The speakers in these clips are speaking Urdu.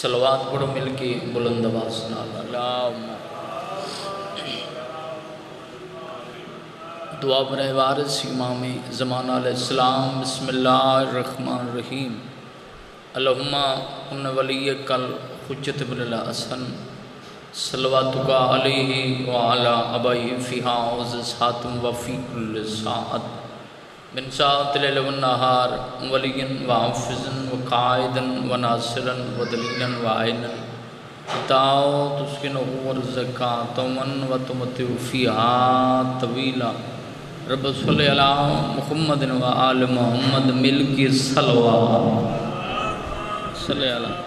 سلوات پڑھو مل کے بلند آواز نال۔ دعا برائے وارث امام زمانہ علیہ السلام، بسم اللہ الرحمن الرحیم۔ اللہم ان ولی کل حجت بن الحسن صلواتک علیہ وعلا ابائی فی حاوز ساتم وفی کل ساعت۔ من ساعت لیل و نہار ولی و حافظ و قائد و ناصر و دلیل و عین تاؤ تسکن اور زکاة من و تمتو فیہا طویلا. رب صلی اللہ محمد و آل محمد مل کی صلوات صلی اللہ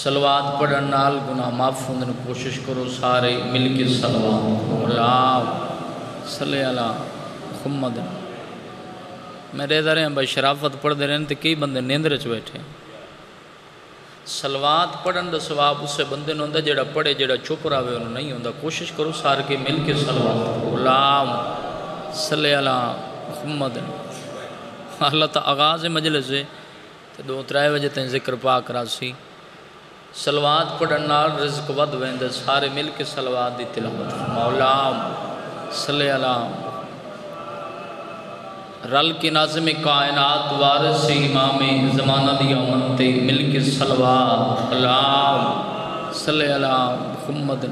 سلوات پڑھن نال گناہ معاف ہوندن کوشش کرو سارے مل کے سلوات اللہ صلی اللہ محمد. میرے ادھر ہیں بھائی، شرافت پڑھ دے رہے تو کئی بندے نیندر چ بیٹھے سلوات پڑھن دا ثواب اسے بندے نو ہوندا جڑا پڑھے جڑا چپ راوے انہوں نہیں ہوندا۔ کوشش کرو سار کے مل کے سلوات۔ غلام صلی اللہ محمد. اللہ تا آغاز مجلس ہے تو دو ترائے وجہ تین ذکر پاک راسی۔ سلوات پڑھن نال رزق ود ویندے، سارے مل کے سلوات دی تلاوت۔ مولا صلی اللہ رل کے ناظم کائنات وارث امام زمانہ دی امنتے مل کے سلوات اللہ صلی اللہ محمد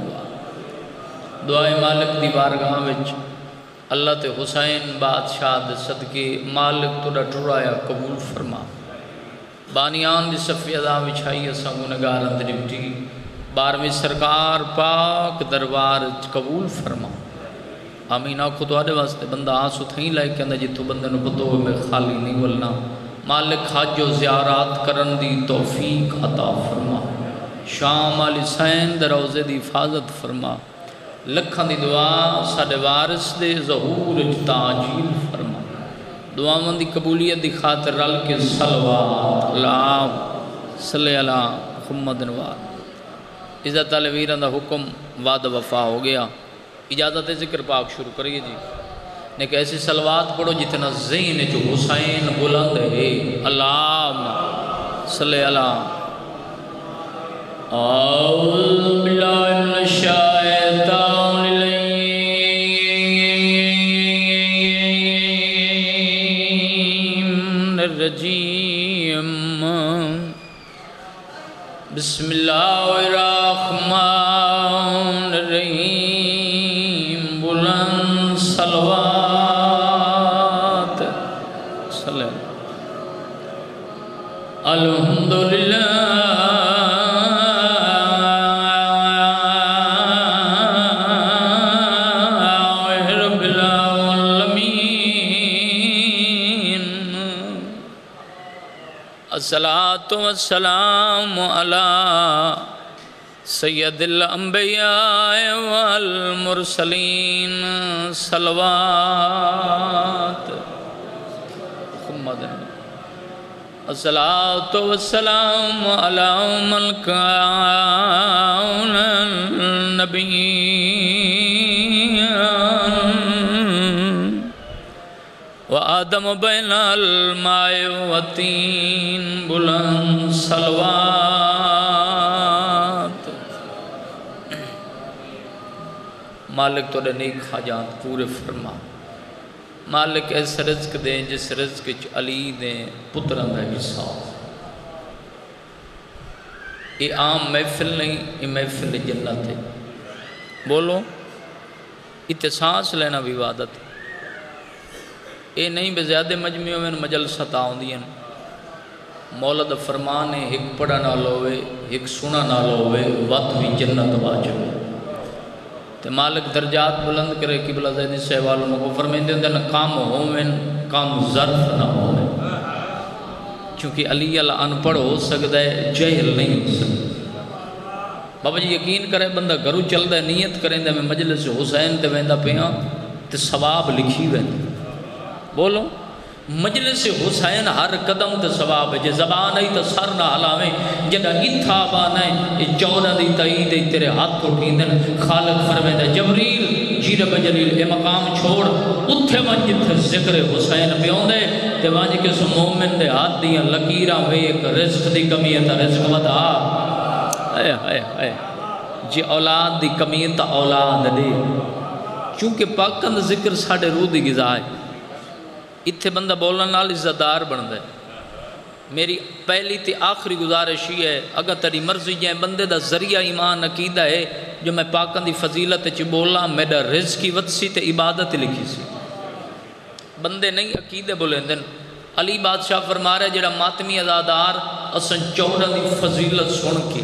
دعائے مالک دی بارگاہ وچ اللہ تے حسین بادشاہ دے صدقے مالک تو ٹرایا قبول فرما۔ بانیان دی صفی ادا وچھائی اساں گنگار اندر بٹی بارویں سرکار پاک دربار قبول فرما۔ آمین آکھو تو آدھے واسطے بندہ آنسو تھیں لائے کہ اندھا جتو بندے نو پتو میں خالی نہیں ولنا مالک حج و زیارات کرن دی توفیق عطا فرما شام علی سین در روزے دی حفاظت فرما لکھاں دی دعا ساڑے وارث دے ظہور تاجیل فرما دعا من دی قبولیت دی خاطر رل کے صلوات اللہ صلی اللہ محمد نوار عزت علی ویران دا حکم وعد وفا ہو گیا اجازت ذکر پاک شروع کریے جی۔ نیک ایسی سلوات پڑھو جتنا ذہن جو حسین بلند ہے اللہ صلی اللہ اعوذ باللہ من الشیطان الرجیم۔ بسم والسلام على سید الانبیاء والمرسلین صلوات محمد الصلاة والسلام على من كان النبي وآدم بين الماء والتين بلند صلوات مالک تو نیک حاجات پورے فرما۔ مالک ایس رزق دیں جس رزق علی دیں پتران دا حصہ۔ یہ عام محفل نہیں، یہ محفل جنت ہے۔ بولو اتسانس لینا بھی عبادت ہے یہ نہیں بے زیادہ مجمعوں میں مجلسہ آؤں دیا مولد فرمان ہے، ایک پڑھا نہ لوے، ایک سنا نہ لوے، وقت بھی جنت واجب ہے۔ تے مالک درجات بلند کرے، قبلہ زیدی سہوالوں کو فرمین دیں دن کام ہومن، کام ظرف نہ ہومن۔ چونکہ علی اللہ انپڑھ ہو سکتا ہے، جہل نہیں ہو سکتا۔ بابا جی یقین کرے، بندہ گھرو چل دے نیت کریں دے میں مجلس حسین تے ویندہ پیاں تے ثواب لکھی ویندہ بولو مجلس حسین ہر قدم تے ثواب ہے، جے زبان آئی تو سر نہ ہلاویں جدہ اتھا بانا ہے یہ جونا دی تائید ہے تیرے ہاتھ اٹھیں دن خالق فرمائے دے، جبریل جی رب جلیل، اے مقام چھوڑ۔ اتھے من جتھے ذکر حسین پیوں دے تے وانج کے سو مومن دے ہاتھ دیاں لکیراں ویک رزق دی کمی ہے تا رزق ودا۔ اے اے اے جی اولاد دی کمی ہے تا اولاد دے۔ چونکہ پاکند ذکر ساڑھے روح دی غذا ہے۔ اتھے بندہ بولنا نال عزتدار بن دے میری پہلی تے آخری گزارش ہی ہے اگر تیری مرضی جائیں بندے دا ذریعہ ایمان عقیدہ ہے جو میں پاکن دی فضیلت چ بولا میرا رزق کی وطسی تے عبادت لکھی سی بندے نہیں عقیدے بولے دن علی بادشاہ فرما رہے جڑا ماتمی ازادار اسن چودہ دی فضیلت سن کے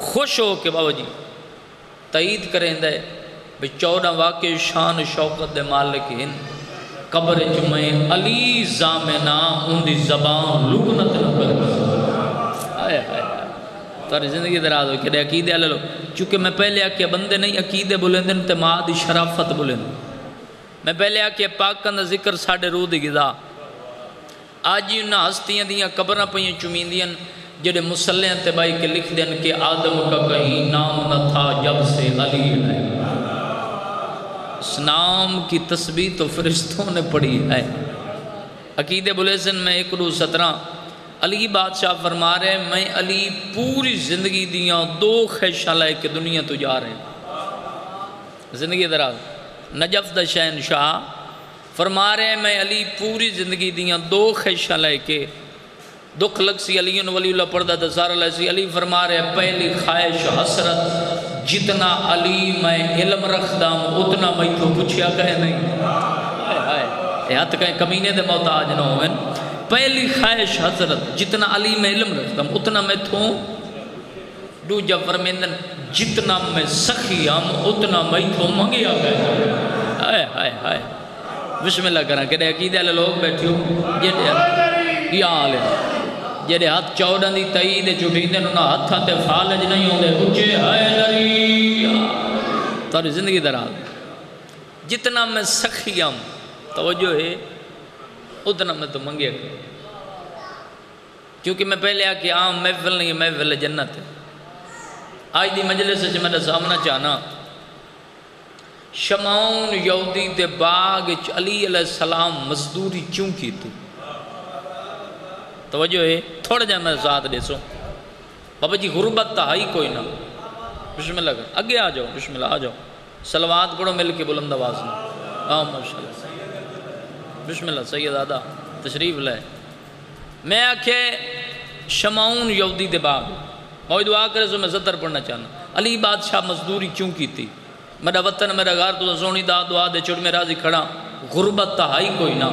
خوش ہو کے بابا جی تائید کریں دے بھئی چودہ واقع شان شوقت دے مالک ہن قبر میں علی زامنہ ان دی زبان لکنت نہ تاری زندگی دراز ہو کہ عقیدے لے لو۔ چونکہ میں پہلے آکے بندے نہیں، عقیدے بولیں دن تے ماں دی شرافت بولیں میں پہلے آکے پاکن دا ذکر ساڑھے روح دی گزا آج ہی انہاں ہستیاں دیاں قبرہ پہیاں چمین دیاں جڑے مسلح تے بائی کے لکھ دیں کہ آدم کا کہیں نام نہ تھا جب سے علی ہے اس نام کی تسبیح تو فرشتوں نے پڑھی ہے۔ عقید بلیسن میں ایک رو سترہ، علی بادشاہ فرما رہے ہیں، میں علی پوری زندگی دیاں دو خیشہ لائے کہ دنیا تو جا رہے ہیں۔ زندگی دراز نجف دا شہن شاہ فرما رہے ہیں، میں علی پوری زندگی دیاں دو خیشہ لائے کہ دکھ لگ سی علی ولی اللہ پردہ دسار اللہ سی۔ علی فرما رہے ہیں، پہلی خواہش حسرت، جتنا علی میں علم رکھ دام اتنا میں تو پوچھیا کہے نہیں۔ اے ہاتھ کہیں کمینے دے محتاج نہ ہوئے۔ پہلی خواہش حضرت، جتنا علی میں علم رکھ دام اتنا میں تو دو جب فرمیندن، جتنا میں سخی ہم، اتنا میں تو منگیا کہے آئے آئے آئے بسم اللہ کرنا کہ عقیدہ لے لوگ بیٹھے ہو، یہ یہ آل ہے جڑے ہاتھ چودہ دی تائید چٹھیندے انہاں ہاتھاں تے فالج نہیں ہوندے اچھے حیدری تاری زندگی دراز جتنا میں سخیم توجہ ہے، اتنا میں تو منگے گا کیونکہ میں پہلے آکے عام محفل نہیں محفل جنت ہے۔ آج دی مجلس سے میں سامنا چاہنا، شمعون یہودی دے باغ علی علیہ السلام مزدوری چون کی تھی توجہ ہے تھوڑا جائے میں ساتھ دے سو بابا جی غربت تا ہائی کوئی نہ بسم اللہ اگے آ جاؤ بسم اللہ آ جاؤ سلوات پڑھو مل کے بلند آواز میں آؤ ماشاءاللہ بسم اللہ سید آدھا تشریف لے میں آکھے شمعون یہودی دے باغ موئی دعا کرے سو میں زدر پڑھنا چاہنا علی بادشاہ مزدوری کیوں کی تھی میرا وطن میرا گھر تو سونی دا دعا دے چھوڑ میں راضی کھڑا غربت تا ہائی کوئی نہ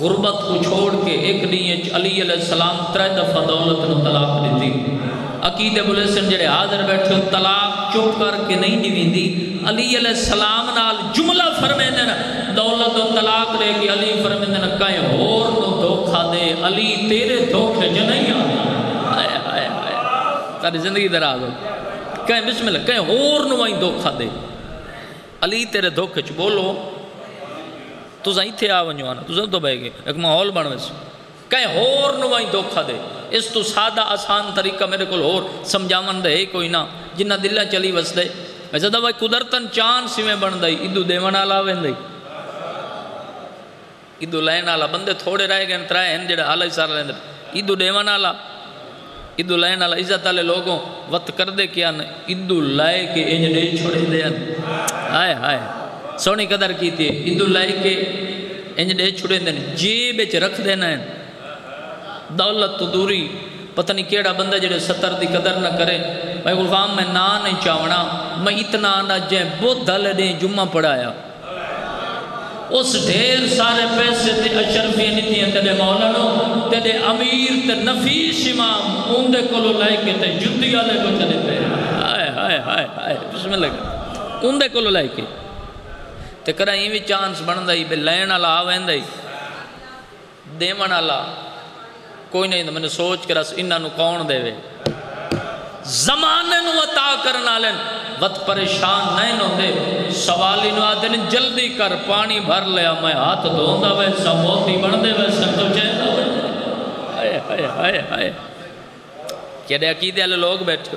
غربت کو چھوڑ کے ایک دن علی علیہ السلام ترے دفعہ دولت نو طلاق دیتی۔ عقید بلیسن جڑے حاضر بیٹھے ہو طلاق چپ کر کے نہیں دیوین دی علی علیہ السلام نال جملہ فرمے دینا دولت و طلاق دے کے علی فرمے دینا کہیں اور نو دھوکھا دے، علی تیرے دھوکھے جو نہیں آئے آئے آئے آئے تاری زندگی دراز ہو۔ کہیں بسم اللہ کہیں اور نو وہیں دھوکھا دے۔ علی تیرے دھوکھے چھ بولو۔ تو زائیں تھے آونجو آنا تو تو بھائی گئے ایک ماحول بڑھوے سے کہیں ہور نوائیں دھوکھا دے اس تو سادہ آسان طریقہ میرے کو ہور سمجھامن دے کوئی نہ جنہ دلہ چلی وس دے ویسے تو بھائی قدرتن چاند سی میں دائی ادو دیوان آلا وین دائی ادو لین آلا بندے تھوڑے رہے گئے ترائے ہیں جڑے آلہ سارا لین دے ادو دیوان آلا ادو لین آلا عزت آلے لوگوں وقت کر دے کیا ادو لائے کے انج سونی قدر کی تھی ادو لائی کے انج دے چھڑے دیں جیب چ رکھ دینا ہے دولت تو دوری پتہ نہیں کیڑا بندہ جڑے ستر دی قدر نہ کرے بھائی غلام میں نا نہیں چاہنا میں اتنا نہ جائیں بہت دل دیں جمعہ پڑھایا اس ڈھیر سارے پیسے تے اشرفی نیتی ہیں تیرے مولانو تیرے امیر تے نفیس امام اوندے کلو لائے کے تے جتی آلے کو چلے تے آئے آئے آئے آئے بسم اللہ اوندے کلو لائے کے تے کرا ہی بھی چانس بن دائی بے لین آلا آوین دائی دیمن آلا کوئی نہیں میں نے سوچ کر اس انہا نو کون دے وے زمانے نو عطا کرنا لین وقت پریشان نہیں نو دے سوالی نو آدھے جلدی کر، پانی بھر لیا، میں ہاتھ دھوندا وے سموتی بن دے وے، سب تو چاہتا وے ہائے ہائے ہائے ہائے۔ کیا دے عقیدے والے لوگ بیٹھے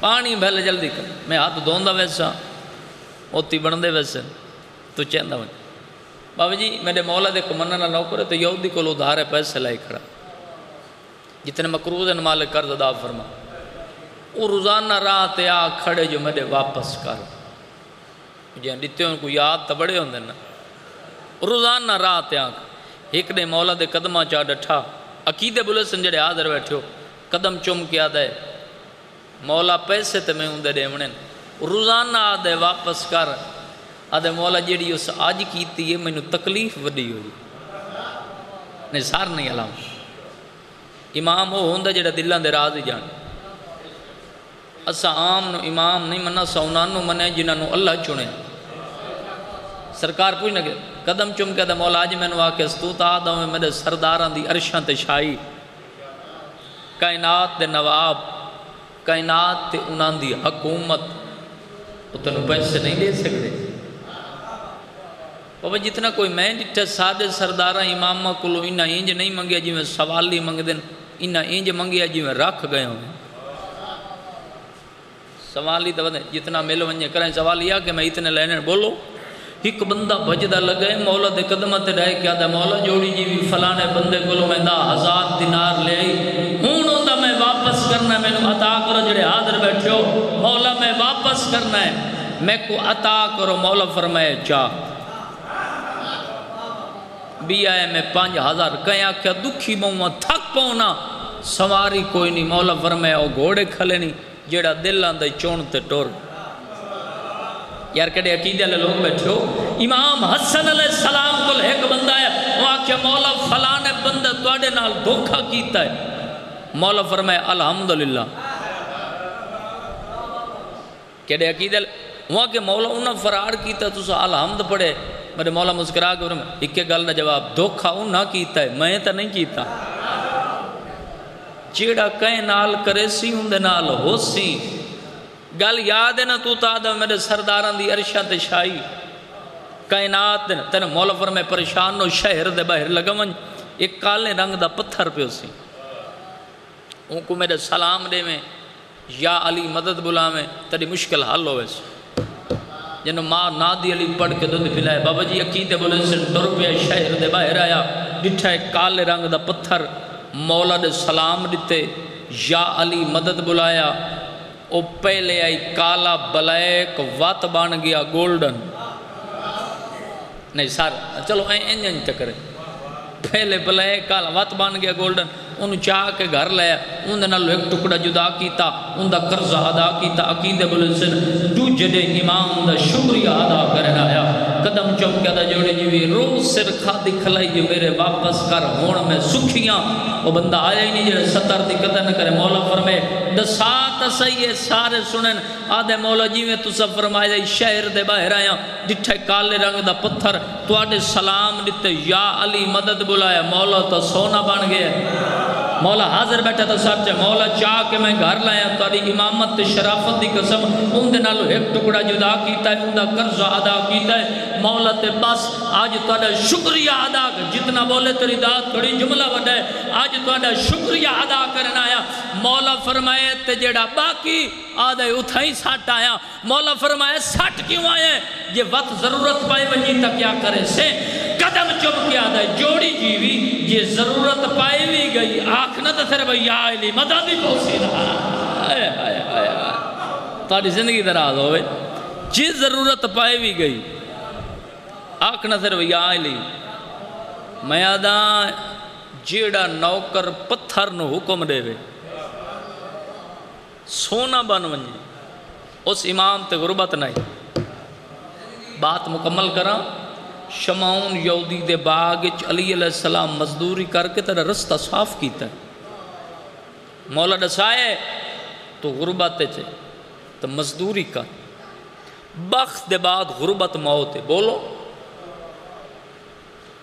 پانی بھر جلدی کر۔ میں ہاتھ دھوندا وے سا موتی بن دے ویسے تو چاہتا ہوں بابا جی میرے مولا دے کو مننا نوکر ہے تو یہودی کو ادھارے پیسے لائے کھڑا جتنے مقروض ہیں مالک قرض ادا فرما وہ روزانہ راہ تے آ کھڑے جو میرے واپس کر جہاں ڈتے ان کو یاد تو بڑے ہوندے نا روزانہ راہ تے آ ایک نے مولا دے قدمہ چاہ ڈٹھا عقیدے بلے سنجڑے حاضر بیٹھے ہو قدم چم کیا دے مولا پیسے تے میں ہوں دے ڈیمنے روزانہ آدھے واپس کر۔ آدھے مولا جیڑی اس آج کیتی ہے میں نے تکلیف وڈی ہوئی۔ نہیں سار نہیں علام امام وہ ہوندہ جڑا دلان دے راز ہی جان۔ اسا عام نو امام نہیں مننا سونان نو منے جنہاں نو اللہ چنے۔ سرکار پوچھنا کہ قدم چم کے دا مولا، آج میں نے واقع استوت آدھا میں میرے سرداران دی عرشان تے شائی کائنات دے نواب، کائنات تے انان دی حکومت۔ تو تنو پیسے نہیں دے سکتے۔ بابا جتنا کوئی میں جتنے سادے سردارہ امامہ کلو انہا انج نہیں منگیا جی میں سوالی منگ دیں انہا انج منگیا جی میں رکھ گئے ہوں۔ سوالی تو جتنا ملو ونجے کریں، سوال یہ کہ میں اتنے لینے بولو ایک بندہ بجدہ لگے، مولا دے قدمت رہے کیا دے مولا جوڑی جی بھی فلانے بندے کلو میں دا ہزار دینار لے آئی۔ دا میں واپس کرنا، میں نے عطا کرو، جڑے حاضر بیٹھے ہو۔ واپس کرنا ہے میں کو عطا کرو، مولا فرمائے چاہ بھی آئے میں پانچ ہزار کہیں آکھیا، دکھی مہمہ تھک پونا سواری کوئی نہیں، مولا فرمائے، او گھوڑے کھلے نہیں، جیڑا دل آندھے چونتے ٹور۔ یار کڑے عقیدے لے لوگ بیٹھے ہو؟ امام حسن علیہ السلام کو ایک بندہ ہے وہ آکھیا، مولا فلانے بندہ توڑے نال دھوکھا کیتا ہے۔ مولا فرمائے، الحمدللہ۔ کڑے عقیدے وہاں کہ مولا انہا فرار کیتا تو سا الحمد پڑے میرے مولا مسکرا کے ایک گل کا جواب، دھوکھا انہاں کیتا ہے، میں تو نہیں کیتا۔ جیڑا کہیں نال کرے سی ہوں دے نال ہو سی۔ گل یاد ہے نا تو تا دا میرے سرداران دی عرشہ تے شائی کائنات دے تین مولا فرمائے پریشان نو شہر دے باہر لگا من ایک کالے رنگ دا پتھر پہ سی۔ ان کو میرے سلام دے میں یا علی مدد بلا میں تیری مشکل حل ہوئے سی جنہوں ماں نادی علی پڑھ کے دودھ پھلائے بابا جی عقیدے بولے سے ڈر پیا شہر دے باہر آیا، ڈٹھا ایک کالے رنگ دا پتھر مولا دے سلام دیتے یا علی مدد بلایا، او پہلے آئی کالا بلیک وات بان گیا گولڈن۔ نہیں سار، چلو، این این چکرے پہلے بلیک کالا وات بان گیا گولڈن۔ انہوں چاہ کے گھر لیا ان دے ایک ٹکڑا جدا کیتا ان دا قرضہ ادا کیتا، عقیدے بلے سن۔ دو امام دا شکریہ ادا کرنا آیا۔ قدم چم کیا دا جوڑے جیوی رو سر کھا دکھلائی جو جی میرے واپس کر، ہون میں سکھیاں وہ بندہ آیا ہی نہیں جڑے ستر دی قدر نہ کرے۔ مولا فرمے دسات سہی سارے سنن۔ آدھے مولا جیوے تو سب فرمائے دے شہر دے باہر آیا۔ ڈٹھے کالے رنگ دا پتھر تو آدھے سلام دیتے یا علی مدد بلایا۔ مولا تو سونا بن گیا مولا حاضر بیٹھا تو سب چاہے مولا چاہ کے میں گھر لائیا تاری امامت شرافت دی قسم ان دے نالو ایک ٹکڑا جدا کیتا ہے ان دا قرض ادا کیتا ہے۔ مولا تے بس، آج تہاڈا شکریہ ادا کر، جتنا بولے تیری ذات تھوڑی جملہ وڈا ہے۔ آج تہاڈا شکریہ ادا کرنا آیا۔ مولا فرمائے، تے جڑا باقی آدھے اتھائی سٹ آیا۔ مولا فرمائے سٹ کیوں آئے یہ وقت ضرورت پائے، ونجی تک کیا کرے؟ سے قدم چپ کیا دے جوڑی جیوی یہ ضرورت پائے بھی گئی۔ آنکھ نہ تسر بھئی یا علی، مدد ہی پہنچی رہا تاری زندگی دراز ہوئے۔ جی ضرورت پائے بھی گئی، آنکھ نہ تسر بھئی یا علی۔ میں آدھا، جیڑا نوکر پتھر نو حکم دے وے۔ سونا بن ونجی اس امام تے غربت نہیں بات مکمل کرا شمعون یودی دے باغ علی علیہ السلام مزدوری کر کے تیرا رستہ صاف کیتا ہے۔ مولا ڈسائے تو غربت چھے تو مزدوری کر۔ بخت دے بعد غربت موت ہے، بولو۔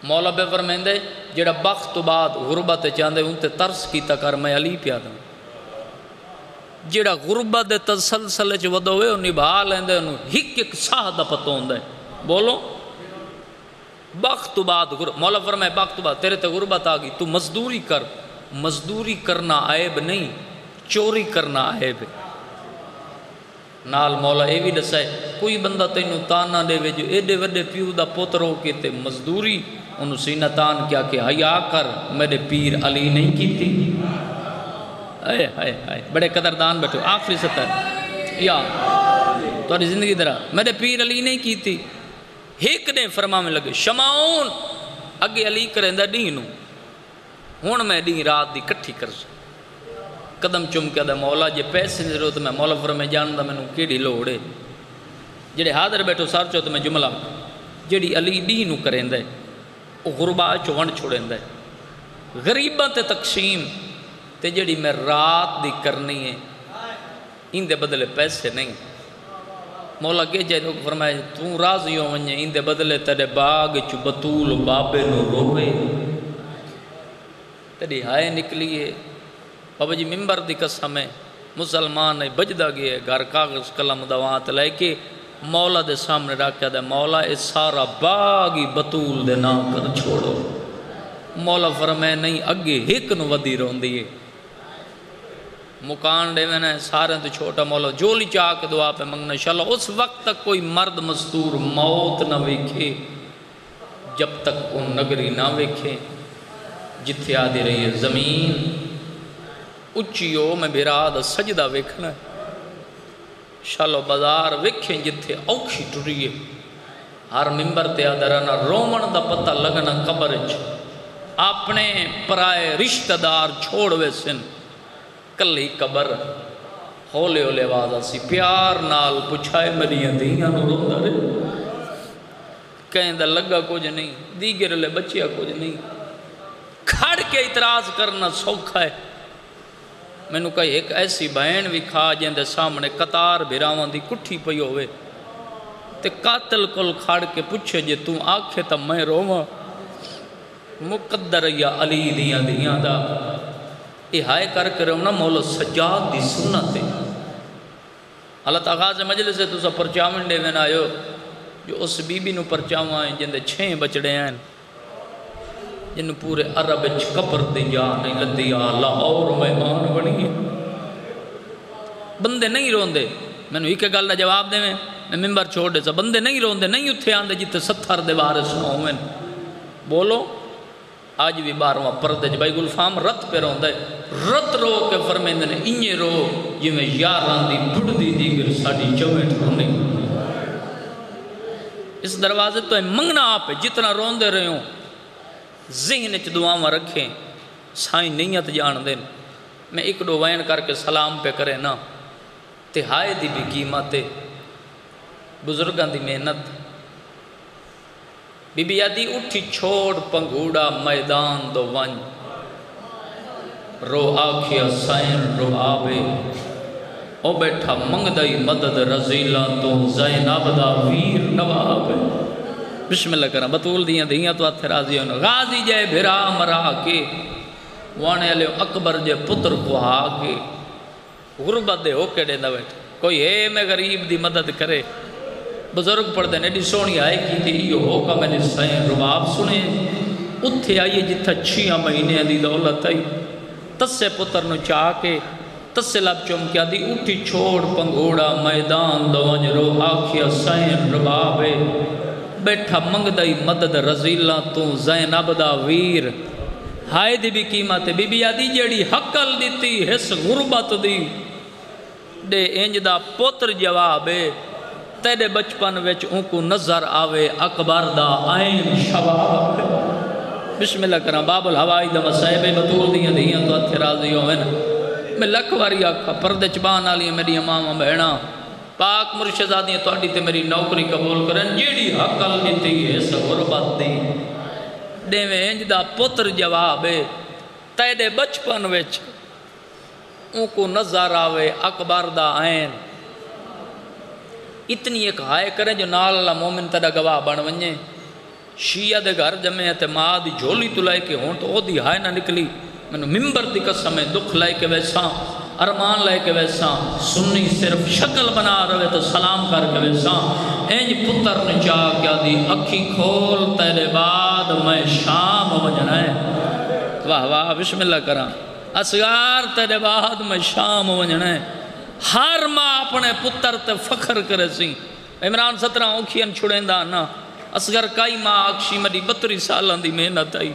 مولا بے فرمیندے جڑا بخت تو بعد غربت چاندے ان تے ترس کیتا کر، میں علی پیادا ہوں جڑا غربت دے تسلسل چ ودو ہوئے نبھا لیندے، انہوں ہک ایک ساہ دا پتہ ہوندے بولو۔ بخت بعد مولا فرمائے بخت بعد تیرے تے غربت آ گئی، تو مزدوری کر۔ مزدوری کرنا عیب نہیں، چوری کرنا عیب۔ نال مولا یہ بھی دسا ہے، کوئی بندہ تینوں تان نہ دے جو ایڈے وڈے پیو دا پوتر ہو کے تے مزدوری انہوں سینہ تان کیا کہ حیا کر، میرے پیر علی نہیں کی تھی اے ہائے ہائے، بڑے قدردان بیٹھو، آخری ستر یا تاری زندگی درہ میرے پیر علی نہیں کی تھی ایک نے فرما میں لگے شماؤن اگے علی کریں دا دینو ہون میں دین رات دی کٹھی کر سو قدم چم کے دا مولا جے پیسے نہیں ضرورت، میں مولا فرمے جان دا میں نو کیڑی لوڑے جڑے حاضر بیٹھو سار چو تو میں جملہ جڑی علی دینو کریں دے وہ غربا چون چھوڑیں دے غریبہ تے تقسیم تے جڑی میں رات دی کرنی ہے ان دے بدلے پیسے نہیں مولا کے جائے لوگ فرمائے تو راضی ہو ونجے ان دے بدلے تیرے باغ چو بطول بابے نو روے تیری ہائے نکلیے بابا جی ممبر دی قسم ہے، مسلمان ہے بجدہ گئے گھر کاغذ قلم دوات لے کے مولا دے سامنے رکھا دے مولا اس سارا باغی بطول دے نام کر چھوڑو۔ مولا فرمائے، نہیں، اگے ہک نو ودی رون دیئے مکان دے میں نے سارے تو چھوٹا مولا جولی چاہ کے دعا پہ منگنا شاءاللہ اس وقت تک کوئی مرد مستور موت نہ ویکھے، جب تک ان نگری نہ ویکھے۔ جتھے آدھی رہی ہے زمین اچھیو میں بیراد سجدہ ویکھنا۔ ہے شالو بازار ویکھیں جتھے اوکھی ٹریے ہر ممبر تے آدھرانا رومن دا پتہ لگنا قبرچ اپنے پرائے رشتہ دار چھوڑ ویسن کلی قبر ہولے ہولے وازا سی پیار نال پچھائے ملیاں دیاں نو روندہ رہے کہیں دا لگا کچھ نہیں دیگر لے بچیا کچھ نہیں کھڑ کے اعتراض کرنا سوکھا ہے میں نے کہا ایک ایسی بہن بھی کھا جن دے سامنے قطار بھراوان دی کٹھی پئی ہوئے تے قاتل کل کھڑ کے پوچھے جے تم آکھے تا میں روما مقدر یا علی دیاں دیاں دا یہ ہائے کر کے رونا مولا سجاد دی سنت ہے۔ اللہ تغاز مجلس ہے تو سا پرچاون دے میں آئیو۔ جو اس بی بی نو پرچاون ہیں، جن دے چھیں بچڑے ہیں، جن پورے عرب کپر دی جا نہیں لدی آلہ اور مہمان بنی بندے نہیں رون دے میں نے ایک گل جواب دے میں میں ممبر چھوڑ دے سا۔ بندے نہیں رون دے نہیں اتھے آن دے جتے ستھر دے وارس نو میں بولو۔ آج بھی بارواں پردے جب جی بھائی گلفام، رت پہ رون دے رت رو کے فرمیندے نے، انجے رو یہ میں یاران دی بڑھ دی دیگر ساڑی چویٹ رونے اس دروازے تو ہے منگنا آپ ہے، جتنا رون دے رہے ہوں ذہن چ دعاواں رکھیں۔ سائیں نیت جان دین۔ میں ایک دو وین کر کے سلام پہ کرے نا تہائے دی بھی قیمت بزرگاں دی محنت۔ بی آدھی اٹھی چھوڑ پنگوڑا میدان دو ون رو آکھیا سائن رو آوے۔ او بیٹھا منگ دائی مدد رزیلہ تو زینب دا ویر نواب بسم اللہ کرنا بطول دیاں دیاں تو آتھے راضی ہونا۔ غازی جائے بھرا مرا کے۔ وانے علیہ اکبر جے پتر کو آ کے۔ غربت دے ہو کے دے بیٹھے کوئی ہے میں غریب دی مدد کرے۔ بزرگ پڑھ دے نیڈی سونی آئے کی تھی یہ ہو کا میں جی نے سائن رباب سنے۔ اتھے آئیے جتھا چھیاں مہینے دی دولت آئی۔ تسے پتر نو چاہ کے، تسے لب چمکیا دی۔ اٹھی چھوڑ پنگوڑا میدان دوانج رو آکھیا سائن ربابے بیٹھا منگ دائی مدد رزیلہ تو زینب دا ویر۔ ہائے دی بھی قیمت بی بی آدھی جیڑی حقل دیتی، حس غربت دی۔ دے انج دا پتر جوابے تیرے بچپن وچ ان کو نظر آوے اکبر دا آئین شباب۔ بسم اللہ کرام باب الہوائی دا مسائبے بطول دیاں دیاں تو اتھے راضی ہوئے نا۔ میں لکھ واری آکھا، پردے چبان آلی میری امام بہنا پاک مرشدادیاں تو اڈی تے میری نوکری قبول کرن۔ جیڑی حقل دیتی ہے سغربت دی۔ دے میں انج دا پتر جوابے تیرے بچپن وچ ان کو نظر آوے اکبر دا آئین اتنی ایک ہائے کریں جو نال اللہ مومن تڑا گواہ بن ونجے۔ شیعہ دے گھر جمعے تے ماں دی جھولی تو لائے کے ہون تو او دی ہائے نہ نکلی۔ میں ممبر دی قسم ہے، دکھ لائے کے ویسا ارمان لائے کے ویسا سنی صرف شکل بنا رہے تو سلام کر کے ویسا اینج پتر نے چاہ کیا دی اکھی کھول تیرے بعد میں شام وجنا ہے۔ واہ واہ، بسم اللہ کرام۔ اسگار تیرے بعد میں شام وجنا ہے۔ ہر ماں اپنے پتر تے فخر کرے سی۔ عمران سترہ اوکھین چھڑیندہ نا اسگر کائی ماں اکشی مری بطری سالان دی محنت آئی۔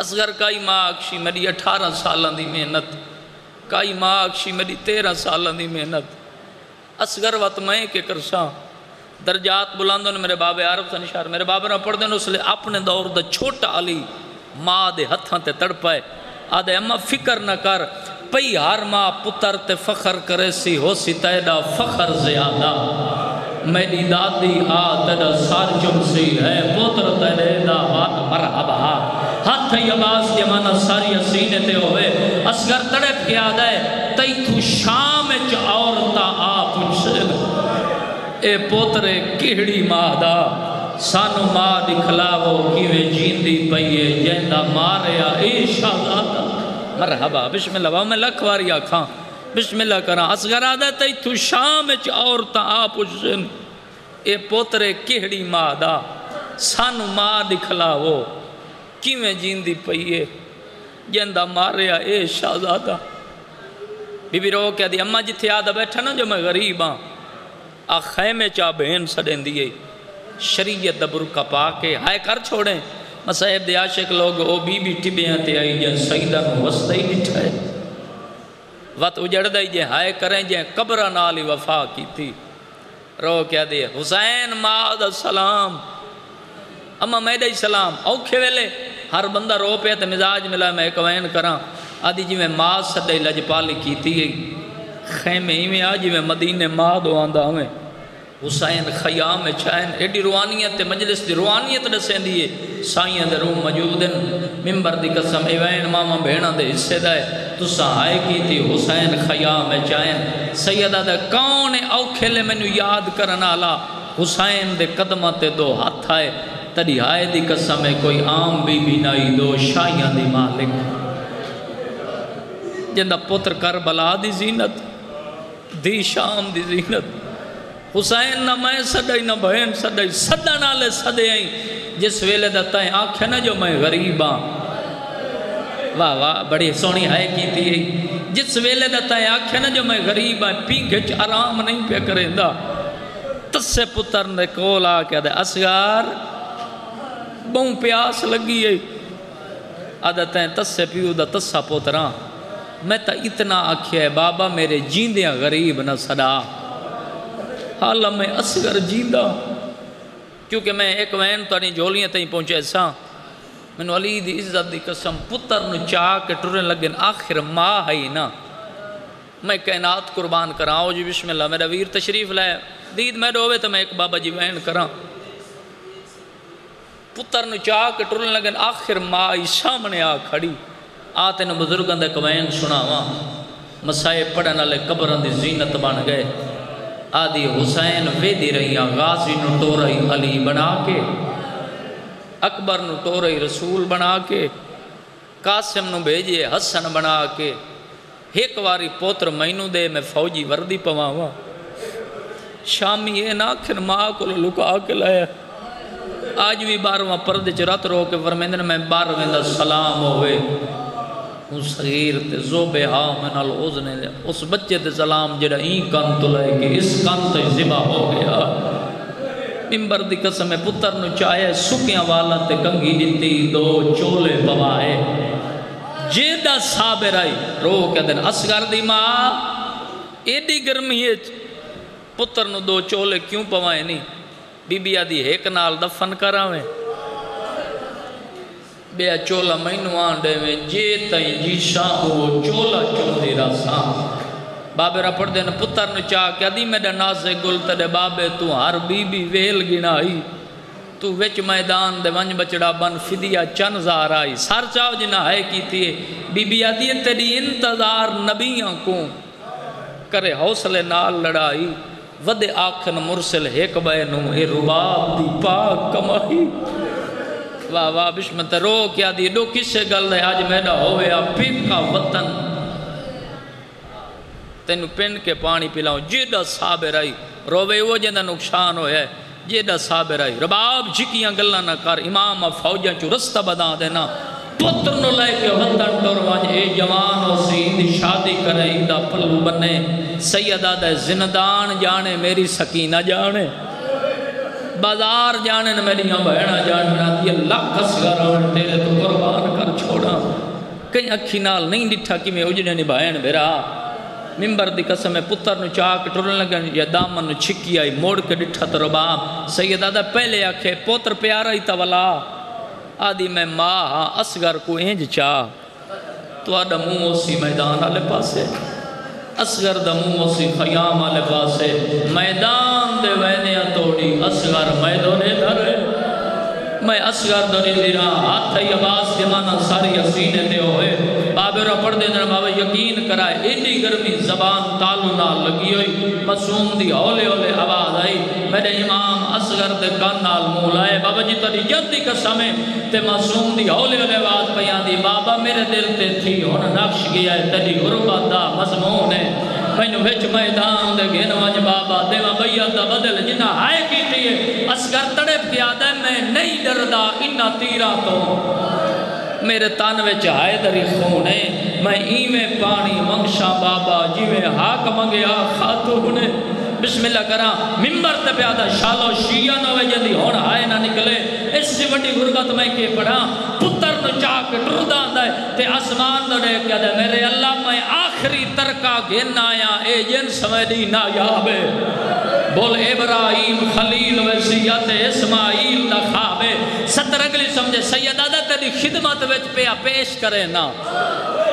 اسگر کائی ماں اکشی مری اٹھارہ سالان دی محنت۔ کائی ماں اکشی مری تیرہ سالان دی محنت۔ اسگر وقت میں کے کرساں۔ درجات بلاندوں نے میرے بابے عرب سے نشار میرے بابے نے پڑھ دینا اس لیے اپنے دور دا چھوٹا علی ماں دے ہتھاں تے تڑ پائے آدھے اما فکر نہ کر۔ پئی ہر ماں پتر تے فخر کرے سی، ہو سی تیدہ فخر زیادہ۔ میری دادی آ تیدہ سار چم سی ہے، پتر تیدہ بات مرحبا۔ ہاتھ یباس کے مانا ساری سینے تے ہوئے۔ اسگر تڑپ کے آدھے تی تو شام چ عورتا آ پوچھے۔ اے پوترے کہڑی ماں دا؟ سانو ماں دکھلاو کیویں جیندی پئیے جیندہ ماریا۔ اے شہزادہ مرحبا، بسم اللہ، میں لکھ واری آکھاں، بسم اللہ کراں اسگر آدھا تی تو شام اچ عورتا آپ اجزن اے پوترے کہڑی ماں دا سانو ماں دکھلاو کیویں جیندی پئیے جیندہ ماریا اے شہزادہ۔ بی بی رو کہہ دی اممہ جتھے آدھا بیٹھا نا، جو میں غریب ہاں آ خیمے چاہ بہن سڑیں دیئے شریعت دبر کا پاکے ہائے کر چھوڑیں۔ مسائب دے عاشق لوگ، او بی بی ٹبے ہیں تے آئی جائیں سیدہ نو وسطہ ہی نٹھائے وقت اجڑ دائی جائیں ہائے کریں جائیں قبرہ نالی وفا کی تھی رو کیا دے، حسین ماد السلام۔ اما میدہ السلام، اوکھے ویلے ہر بندہ رو پہ تے مزاج ملا، میں ایک وین کراں۔ آدھی جی میں ماں سدے لج پالی کی تھی خیمے ہی میں آجی میں مدینہ ماں دو آندہ ہمیں حسین خیام چائن ایڈی روانیت مجلس دی روانیت دسیں دیئے سائیں دے روم موجودن ممبر دی قسم ایوین ماما بھیڑا دے حصے دائے تو سہائے کی تھی حسین خیام چائن سیدہ دے کون اوکھے لے میں یاد کرنا آلا۔ حسین دے قدمت دو ہاتھ آئے۔ تڑی آئے دی قسم کوئی عام بی بی نائی، دو شائیاں دی مالک۔ جندہ پتر کربلا دی زینت، دی شام دی زینت۔ حسین نہ میں سڑائی نہ بہن سڑائی سڑا نالے سڑے آئی جس ویلے دتا ہے آنکھیں نہ جو میں غریب ہاں۔ واہ واہ، بڑی سونی ہائے کی تھی جس ویلے دتا ہے آنکھیں نہ جو میں غریب ہاں پی گھچ آرام نہیں پہ کریں دا۔ تس سے پتر نے کولا کیا دے اسگار بہن پیاس لگی ہے۔ عادت ہیں تس سے پیو دا تسا پتران میں تا اتنا آکھیا ہے، بابا میرے جیندیاں غریب نہ صدا حالا میں اسگر جیندہ کیونکہ میں ایک وین تو نہیں جولیاں تہیں پہنچے سا۔ میں نے علی دی عزت دی قسم پتر نو چاہ کے ٹرنے لگن آخر ماں ہے نا۔ میں کائنات قربان کراں آؤ جی بسم اللہ، میرا ویر تشریف لائے۔ دید میں ڈوے تو میں ایک بابا جی وین کراں۔ پتر نو چاہ کے ٹرنے لگن آخر ماں ہی سامنے آ کھڑی۔ آتے نے بزرگاں دے کوین سناواں۔ مسائے پڑھن والے قبراں دی زینت بن گئے۔ آدھی حسین ویدی رہی غازی نو ٹورئی علی بنا کے، اکبر نو ٹورئی رسول بنا کے، قاسم نو بھیجے حسن بنا کے۔ ایک واری پوتر مینو دے میں فوجی وردی پواوا شامی یہ ناکھن ماں کو لکا کے لائے آج بھی بارواں پردے چرات رو کے فرمیندن میں بارویں دا سلام ہوئے۔ اس صغیر تے زوبے ہاں من الوزنے دے اس بچے تے سلام جڑا این کان تو لائے کہ اس کان تو زبا ہو گیا۔ ممبر دی قسم ہے، پتر نو چاہے، سکیاں والا تے کنگی دیتی دو چولے پوائے۔ جیدہ صابر آئی، رو کیا دن اسگر دی ماں، ایڈی گرمی ہے، پتر نو دو چولے کیوں پوائے نہیں؟ بی بی آدھی ایک نال دفن کراویں۔ بیا چولا مینو آنڈے میں جے تائیں جی شاہ ہو چولا چوندی را راسا بابے را پڑھ دینا پتر نے چاہ کیا دی میڈا نازے گل تڑے بابے تو ہر بی بی ویل گنائی تو وچ میدان دے ونج بچڑا بن فدیہ چن زار آئی۔ سار چاہو جنہ جی ہے کی تھی بی بی آدھی تیری انتظار نبیاں کو کرے حوصلے نال لڑائی۔ ود آکھن مرسل ہیک بینو، اے رباب دی پاک کمائی۔ واہ واہ بشمت رو کیا دی دو کسے گل ہے؟ آج میڈا ہوئے آپ پیپ کا وطن۔ تینو پین کے پانی پلاؤں۔ جیدہ صابر آئی روے وہ جیدہ نقشان ہوئے۔ ہے جیدہ صابر آئی رباب جھکیاں گلہ نہ کر، امام فوجہ چو رستہ بدا دینا۔ پتر نو لے کے وطن ٹور وانج اے جوان ہو سی دی شادی کرے دا پلو بنے۔ سیدہ دے زندان جانے، میری سکینہ جانے۔ بازار جانے نہ میری بہنا جانے راتی اللہ کسگر اور تیرے تو قربان کر چھوڑا کہیں اکھی نال نہیں ڈٹھا کہ میں اجنے نبھائن بیرا ممبر دی قسم ہے، پتر نو چاک ٹرن لگن یا دامن نو چھکی آئی، موڑ کے ڈٹھا تو رباب سید آدھا پہلے آکھے، پوتر پیارا ہی تولا آدھی میں ماں ہاں اسگر کو اینج چاہ۔ تو آدھا موں اسی میدان آلے پاسے۔ اسگر دا موں اسی خیام لباسے میدان دے وینے توڑی اسگر میدونے دھرے میں اسگر دری دیرا ہاتھ ہی عباس دیمانا ساری حسینے دے ہوئے۔ بابے رو پڑھ دے دن بابے یقین کرائے، ایڈی گرمی زبان تالو نہ لگی ہوئی مسوم دی اولے اولے آواز آئی۔ میرے امام اسگر دے کان نال مولائے بابا جی تری جد دی قسمیں تے مسوم دی اولے اولے آواز پیان دی، بابا میرے دل تے تھی ہونا نقش گیا ہے، تری غربت دا مضمون ہے۔ میں وچ میدان دے گھن وج بابا دیوا بھیا دا بدل جنہ ہائے کیتی ہے اسگر تڑے پیادہ میں نہیں ڈردا انہ تیرا تو۔ میرے تن وچ آئے دری خونے میں ایویں پانی منگشا بابا جیویں حاک منگیا خاتونے بسم اللہ کرا ممبر تے پیادا شالو شیعہ نو جدی ہون آئے نہ نکلے۔ اس سے بڑی غربت میں کے پڑھا پتر نو چاک ٹردہ دے تے آسمان نو دے کیا دے میرے اللہ آخری ترکہ گھن آیا، اے جن سمیدی نایابے بول ابراہیم خلیل وسیعت اسماعیل دا خوابے ستر اگلی سمجھے سید آدھا تیری خدمت وچ پیا پیش کرے نا۔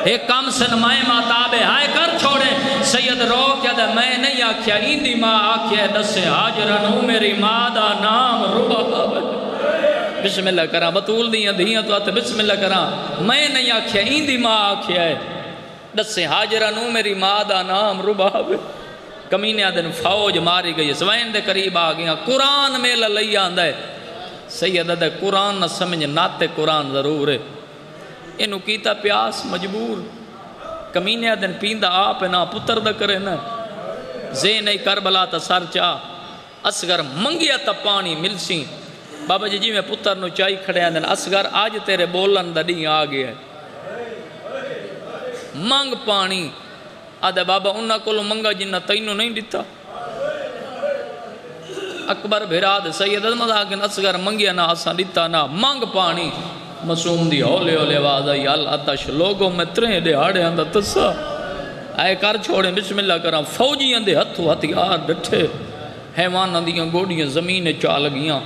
ایک کام سن مائے ماتابے، ہائے کر چھوڑے۔ سید رو کیا دے، میں نہیں آکھیا، ایندی ماں آکھیا دسے حاجرنو میری ماں دا نام ربا بسم اللہ کرا بطول دیاں دیاں تو آتے، بسم اللہ کرا میں نہیں آکھیا، ایندی ماں آکھیا ہے۔ دسے حاجرنو میری ماں دا نام ربا کمینے دن فوج ماری گئی سوین دے قریب آ گیا قرآن میل لئی آندہ ہے سید دے قرآن نہ سمجھ ناتے قرآن ضرور ہے انہوں کیتا پیاس مجبور کمینے دن پیندہ آپ نا پتر دا کرے نا زین ای کربلا تا سر چاہ اسگر منگیا تا پانی ملسی بابا جی جی میں پتر نو چاہی کھڑے ہیں دن اسگر آج تیرے بولن دڑی آگے ہے منگ پانی آدھے بابا انہا کولو منگا جنہ تینو نہیں دیتا اکبر بھراد سید احمد آگن اسگر منگیا نا آسان دیتا نا منگ پانی مسوم دی ہولے ہولے آواز آئی اللہ تش لوگوں میں ترہیں دے آڑے اندر تسا آئے کر چھوڑے بسم اللہ کرام فوجی اندے ہتھو ہتھیار ڈٹھے حیوان اندیاں گوڑیاں زمین چال گیاں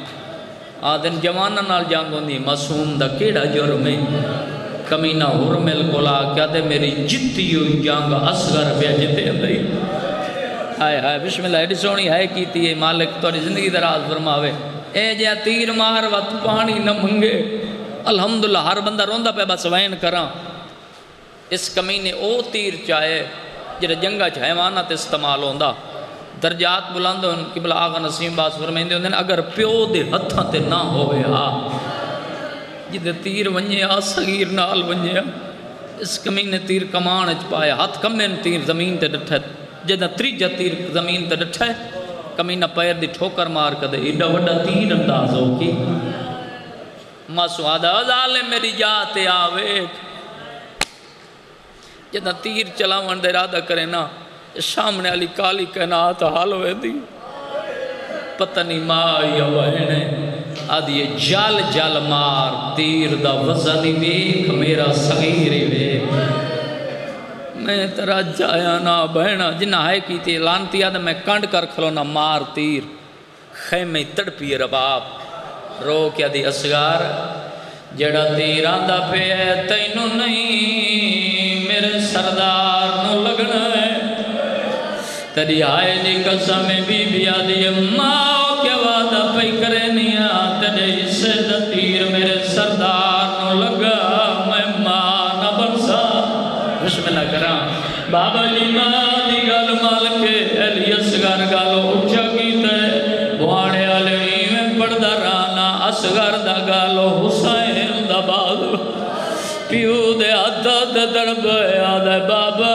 آدن جوانہ نال جانگوں دی مسوم دا کیڑا جرمیں کمینہ حرمل کولا، کیا دے میری جتی ہوئی جانگ اسگر پہ جتے اندائی آئے آئے بسم اللہ، ایڈی سونی ہے کیتی ہے مالک توڑی زندگی دراز فرماوے۔ اے جے تیر مار وقت پانی نہ منگے۔ الحمدللہ، ہر بندہ روندہ پہ بس وین کراں۔ اس کمینے او تیر چاہے جڑے جنگا چ حیوانات استعمال ہوندا۔ درجات بلند ہن قبلہ آغا نسیم باس فرمائندے ہوندے اگر پیو دے ہتھاں تے نہ ہوئے ہا جدے تیر ونجے آ صغیر نال ونجے اس کمینے تیر کمان اچ پایا ہاتھ کمین تیر زمین تے ڈٹھے جدہ تریجہ تیر زمین تے ڈٹھے کمینہ پیر دی ٹھوکر مار کدے ایڈا وڈا تیر انداز ہو کی ماں مسوادہ ظالم میری جاتے آوے جدہ تیر چلاون دے ارادہ کرے نا سامنے علی کالی کہنات حال ہوئے دی پتہ نہیں ماں یا وہنے آدھی جال جال مار، تیر دا وزنی بیک میرا صغیری بیک میں ترا جایا نا بہنا، جنہ ہے کی تھی لانتی آدھا، میں کنڈ کر کھلونا مار، تیر۔ خیمے تڑپی رباب رو کیا دی اسگار جڑا تیر آندہ پہ ہے، تینو نہیں، میرے سردار نو لگنا ہے۔ تری آئے دی قسم بی بی آدھی، ماں کیا وعدہ پہ کرے نہیں دا تیر میرے سردار نو لگا میں ماں نہ برسا بسم اللہ بابا جی ماں دی گل مال علی اسگر اچھا میں رانا اسگر دا گالو حسین دا پیو دے عدہ دے درب یاد ہے بابا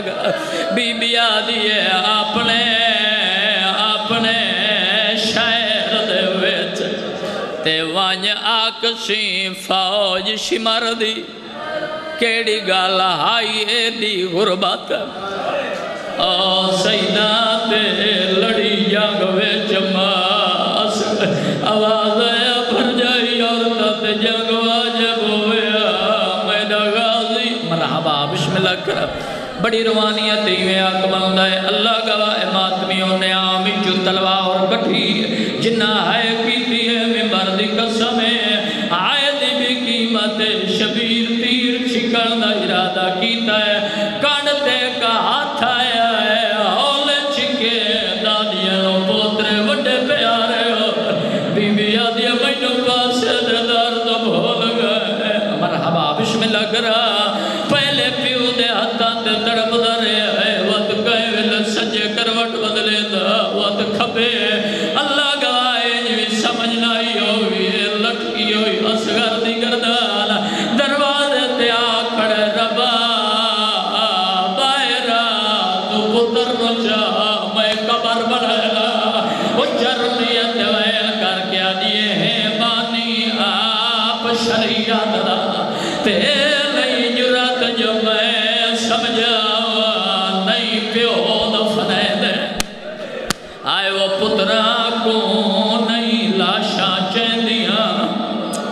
لگا بی بی آدھیے اپنے اپنے شہر دے ویت تے وانی آکسی فوج شمر دی کیڑی گال ہائیے دی غربات او سیدہ تے لڑی جنگ ویچ ماس آواز بھر جائی اور عورتت جنگ واجب ہویا میدہ غازی مرحبا بسم اللہ کرم بڑی روانیت ہوئے اکمل دے اللہ گواہ ماتمیوں نے آمین جو تلوہ اور بٹھی جنہ ہے پیتی ہے ممبر دی قسم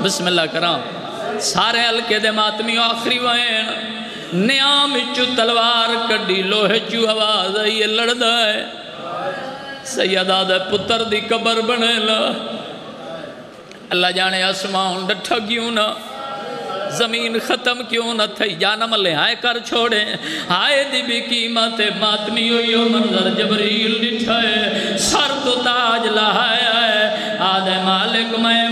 بسم اللہ کرام۔ سارے ہلکے دے ماتمیوں آخری وائن۔ نیام چو تلوار کڈی، لوہے چو آواز آئی لڑدا ہے۔ سیدہ دے پتر دی کبر بنے لہ اللہ جانے آسمان ڈٹھا کیوں نہ؟ زمین ختم کیوں نہ تھئی؟ جانم لے آئے کر چھوڑے۔ آئے دی بھی قیمت ماتمی ہوئی منظر جبریل ڈٹھائے سر تو تاج لہائے آئے۔ آدھے مالک میں